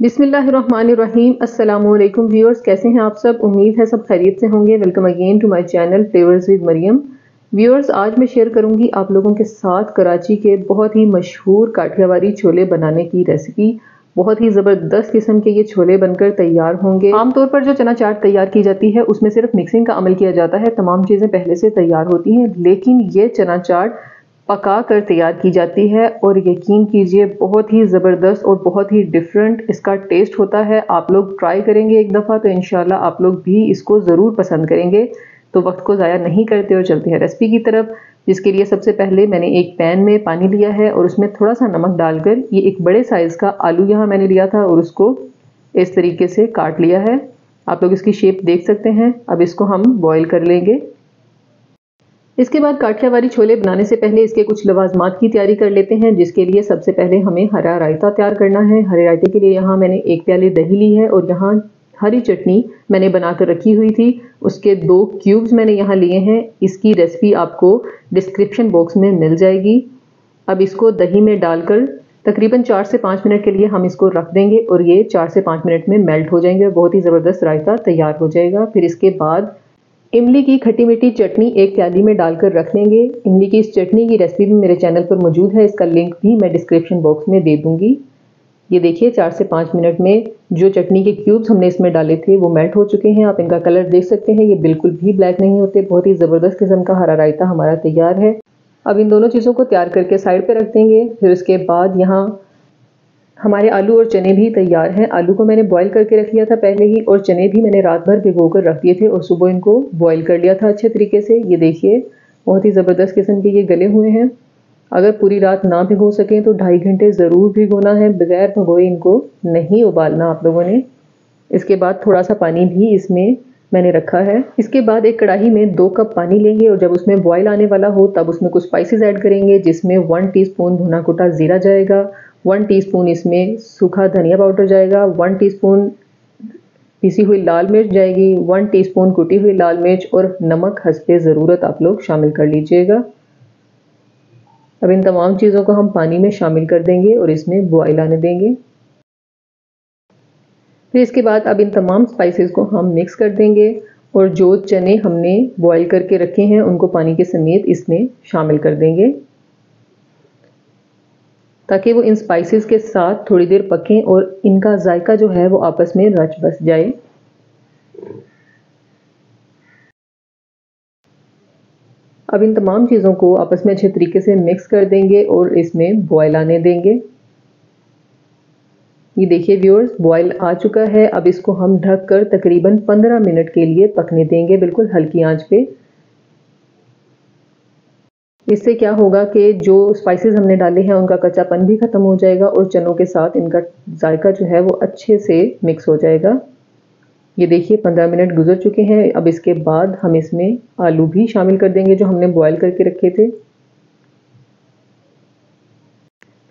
बिसमीम अल्लाम व्यूअर्स, कैसे हैं आप सब? उम्मीद है सब खैरियत से होंगे। Welcome again to my channel Flavours with Maryam. Viewers, आज मैं शेयर करूँगी आप लोगों के साथ कराची के बहुत ही मशहूर काठियावाड़ी छोले बनाने की रेसिपी। बहुत ही ज़बरदस्त किस्म के ये छोले बनकर तैयार होंगे। आमतौर पर जो चना चाट तैयार की जाती है, उसमें सिर्फ़ मिक्सिंग का अमल किया जाता है। तमाम चीज़ें पहले से तैयार होती हैं, लेकिन ये चना चाट पका कर तैयार की जाती है और यकीन कीजिए, बहुत ही ज़बरदस्त और बहुत ही डिफरेंट इसका टेस्ट होता है। आप लोग ट्राई करेंगे एक दफ़ा तो इन आप लोग भी इसको ज़रूर पसंद करेंगे। तो वक्त को ज़ाया नहीं करते और चलते हैं रेसिपी की तरफ़, जिसके लिए सबसे पहले मैंने एक पैन में पानी लिया है और उसमें थोड़ा सा नमक डालकर ये एक बड़े साइज़ का आलू यहाँ मैंने लिया था और उसको इस तरीके से काट लिया है। आप लोग इसकी शेप देख सकते हैं। अब इसको हम बॉईल कर लेंगे। इसके बाद काठियावाड़ी छोले बनाने से पहले इसके कुछ लवाजमात की तैयारी कर लेते हैं, जिसके लिए सबसे पहले हमें हरा रायता तैयार करना है। हरे रायते के लिए यहाँ मैंने एक प्याले दही ली है और यहाँ हरी चटनी मैंने बनाकर रखी हुई थी। उसके दो क्यूब्स मैंने यहाँ लिए हैं। इसकी रेसिपी आपको डिस्क्रिप्शन बॉक्स में मिल जाएगी। अब इसको दही में डालकर तकरीबन चार से पाँच मिनट के लिए हम इसको रख देंगे और ये चार से पाँच मिनट में मेल्ट हो जाएँगे बहुत ही ज़बरदस्त रायता तैयार हो जाएगा। फिर इसके बाद इमली की खट्टी मीठी चटनी एक प्याली में डालकर रख लेंगे। इमली की इस चटनी की रेसिपी भी मेरे चैनल पर मौजूद है। इसका लिंक भी मैं डिस्क्रिप्शन बॉक्स में दे दूँगी। ये देखिए, चार से पाँच मिनट में जो चटनी के क्यूब्स हमने इसमें डाले थे, वो मेल्ट हो चुके हैं। आप इनका कलर देख सकते हैं। ये बिल्कुल भी ब्लैक नहीं होते। बहुत ही ज़बरदस्त किस्म का हरा रायता हमारा तैयार है। अब इन दोनों चीज़ों को तैयार करके साइड पर रख देंगे। फिर उसके बाद यहाँ हमारे आलू और चने भी तैयार हैं। आलू को मैंने बॉईल करके रख लिया था पहले ही और चने भी मैंने रात भर भिगो कर रख दिए थे और सुबह इनको बॉईल कर लिया था अच्छे तरीके से। ये देखिए, बहुत ही ज़बरदस्त किस्म के ये गले हुए हैं। अगर पूरी रात ना भिगो सकें तो ढाई घंटे ज़रूर भिगोना है, बगैर भगोए इनको नहीं उबालना आप लोगों ने। इसके बाद थोड़ा सा पानी भी इसमें मैंने रखा है। इसके बाद एक कढ़ाई में दो कप पानी लेंगे और जब उसमें बॉयल आने वाला हो तब उसमें कुछ स्पाइसेस ऐड करेंगे, जिसमें वन टीस्पून भुना कुटा ज़ीरा जाएगा वन टीस्पून इसमें सूखा धनिया पाउडर जाएगा वन टीस्पून पीसी हुई लाल मिर्च जाएगी वन टीस्पून कुटी हुई लाल मिर्च और नमक, हँसते ज़रूरत आप लोग शामिल कर लीजिएगा। अब इन तमाम चीज़ों को हम पानी में शामिल कर देंगे और इसमें बॉयल आने देंगे। फिर इसके बाद अब इन तमाम स्पाइसेस को हम मिक्स कर देंगे और जो चने हमने बॉईल करके रखे हैं, उनको पानी के समेत इसमें शामिल कर देंगे। ताकि वो इन स्पाइसेस के साथ थोड़ी देर पकें और इनका जायका जो है वो आपस में रच बस जाए। अब इन तमाम चीज़ों को आपस में अच्छे तरीके से मिक्स कर देंगे और इसमें बॉयल आने देंगे। ये देखिए व्यूअर्स बॉयल आ चुका है। अब इसको हम ढक कर तकरीबन 15 मिनट के लिए पकने देंगे, बिल्कुल हल्की आँच पे। इससे क्या होगा कि जो स्पाइसेस हमने डाले हैं, उनका कच्चापन भी ख़त्म हो जाएगा और चनों के साथ इनका जायका जो है वो अच्छे से मिक्स हो जाएगा। ये देखिए, पंद्रह मिनट गुजर चुके हैं। अब इसके बाद हम इसमें आलू भी शामिल कर देंगे जो हमने बॉयल करके रखे थे।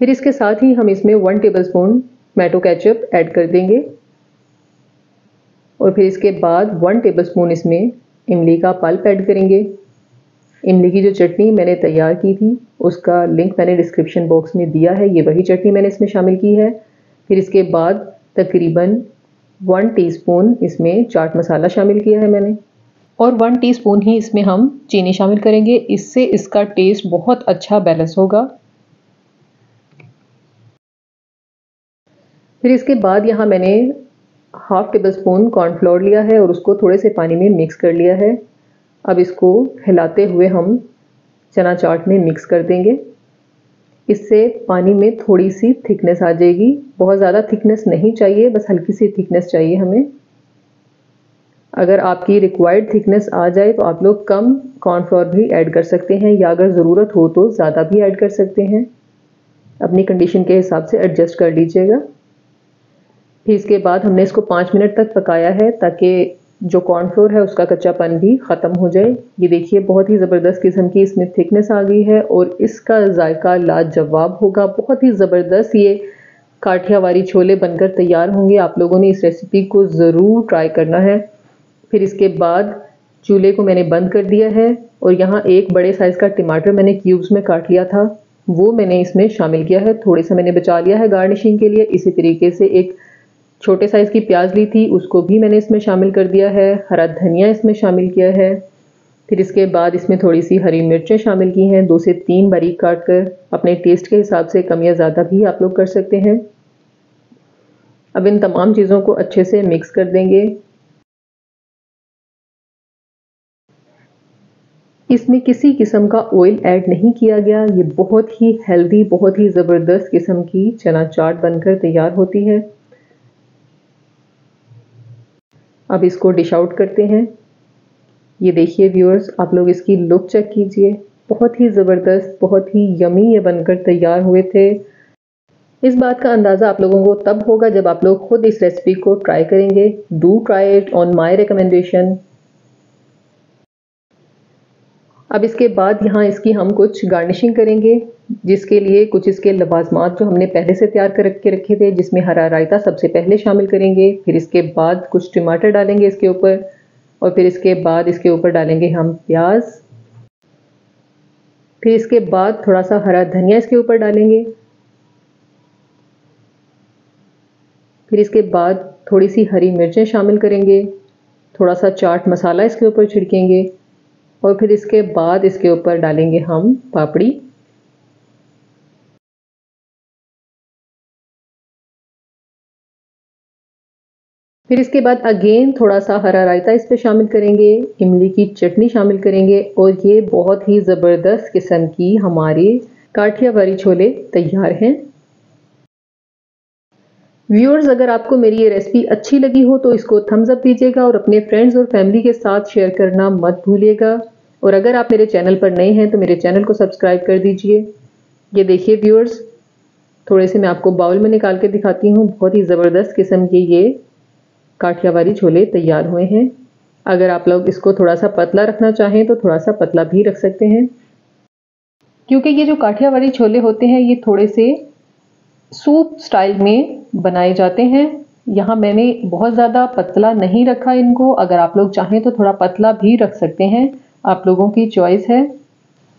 फिर इसके साथ ही हम इसमें one tablespoon tomato ketchup add कर देंगे। और फिर इसके बाद वन टेबल स्पून इसमें इमली का पल्प ऐड करेंगे। इमली की जो चटनी मैंने तैयार की थी, उसका लिंक मैंने डिस्क्रिप्शन बॉक्स में दिया है। ये वही चटनी मैंने इसमें शामिल की है। फिर इसके बाद तकरीबन वन टीस्पून इसमें चाट मसाला शामिल किया है मैंने। और वन टीस्पून ही इसमें हम चीनी शामिल करेंगे। इससे इसका टेस्ट बहुत अच्छा बैलेंस होगा। फिर इसके बाद यहाँ मैंने हाफ़ टेबल स्पून कॉर्नफ्लोर लिया है और उसको थोड़े से पानी में मिक्स कर लिया है। अब इसको हिलाते हुए हम चना चाट में मिक्स कर देंगे। इससे पानी में थोड़ी सी थिकनेस आ जाएगी। बहुत ज़्यादा थिकनेस नहीं चाहिए, बस हल्की सी थिकनेस चाहिए हमें। अगर आपकी रिक्वायर्ड थिकनेस आ जाए तो आप लोग कम कॉर्नफ्लोर भी ऐड कर सकते हैं, या अगर ज़रूरत हो तो ज़्यादा भी ऐड कर सकते हैं। अपनी कंडीशन के हिसाब से एडजस्ट कर लीजिएगा। फिर इसके बाद हमने इसको पाँच मिनट तक पकाया है ताकि जो कॉर्नफ्लोर है, उसका कच्चापन भी ख़त्म हो जाए। ये देखिए, बहुत ही ज़बरदस्त किस्म की इसमें थिकनेस आ गई है और इसका जायका लाजवाब होगा। बहुत ही ज़बरदस्त ये काठियावाड़ी छोले बनकर तैयार होंगे। आप लोगों ने इस रेसिपी को ज़रूर ट्राई करना है। फिर इसके बाद चूल्हे को मैंने बंद कर दिया है और यहाँ एक बड़े साइज़ का टमाटर मैंने क्यूब्स में काट लिया था। वो मैंने इसमें शामिल किया है। थोड़े से मैंने बचा लिया है गार्निशिंग के लिए। इसी तरीके से एक छोटे साइज़ की प्याज ली थी, उसको भी मैंने इसमें शामिल कर दिया है, हरा धनिया इसमें शामिल किया है। फिर इसके बाद इसमें थोड़ी सी हरी मिर्चें शामिल की हैं, दो से तीन बारीक काट कर अपने टेस्ट के हिसाब से कम या ज़्यादा भी आप लोग कर सकते हैं। अब इन तमाम चीज़ों को अच्छे से मिक्स कर देंगे। इसमें किसी किस्म का ऑयल ऐड नहीं किया गया, ये बहुत ही हेल्दी बहुत ही ज़बरदस्त किस्म की चना चाट बनकर तैयार होती है। अब इसको डिश आउट करते हैं। ये देखिए व्यूअर्स आप लोग इसकी लुक चेक कीजिए। बहुत ही ज़बरदस्त, बहुत ही यमी ये बनकर तैयार हुए थे। इस बात का अंदाज़ा आप लोगों को तब होगा जब आप लोग खुद इस रेसिपी को ट्राई करेंगे। Do try it on my recommendation अब इसके बाद यहाँ इसकी हम कुछ गार्निशिंग करेंगे, जिसके लिए कुछ इसके लवाजमात जो हमने पहले से तैयार कर के रखे थे, जिसमें हरा रायता सबसे पहले शामिल करेंगे, फिर इसके बाद कुछ टमाटर डालेंगे इसके ऊपर, और फिर इसके बाद इसके ऊपर डालेंगे हम प्याज। फिर इसके बाद थोड़ा सा हरा धनिया इसके ऊपर डालेंगे। फिर इसके बाद थोड़ी सी हरी मिर्चें शामिल करेंगे थोड़ा सा चाट मसाला इसके ऊपर छिड़केंगे। और फिर इसके बाद इसके ऊपर डालेंगे हम पापड़ी। फिर इसके बाद अगेन थोड़ा सा हरा रायता इस पर शामिल करेंगे, इमली की चटनी शामिल करेंगे और ये बहुत ही ज़बरदस्त किस्म की हमारी काठियावाड़ी छोले तैयार हैं। व्यूअर्स अगर आपको मेरी ये रेसिपी अच्छी लगी हो तो इसको थम्स अप दीजिएगा और अपने फ्रेंड्स और फैमिली के साथ शेयर करना मत भूलिएगा। और अगर आप मेरे चैनल पर नए हैं तो मेरे चैनल को सब्सक्राइब कर दीजिए। ये देखिए व्यूअर्स थोड़े से मैं आपको बाउल में निकाल के दिखाती हूँ। बहुत ही ज़बरदस्त किस्म के ये काठियावाड़ी छोले तैयार हुए हैं। अगर आप लोग इसको थोड़ा सा पतला रखना चाहें तो थोड़ा सा पतला भी रख सकते हैं। क्योंकि ये जो काठियावाड़ी छोले होते हैं, ये थोड़े से सूप स्टाइल में बनाए जाते हैं। यहाँ मैंने बहुत ज़्यादा पतला नहीं रखा इनको। अगर आप लोग चाहें तो थोड़ा पतला भी रख सकते हैं। आप लोगों की चॉइस है।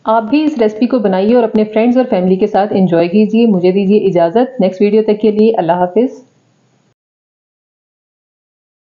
आप भी इस रेसिपी को बनाइए और अपने फ्रेंड्स और फैमिली के साथ इंजॉय कीजिए। मुझे दीजिए इजाज़त। नेक्स्ट वीडियो तक के लिए अल्लाह हाफिज़।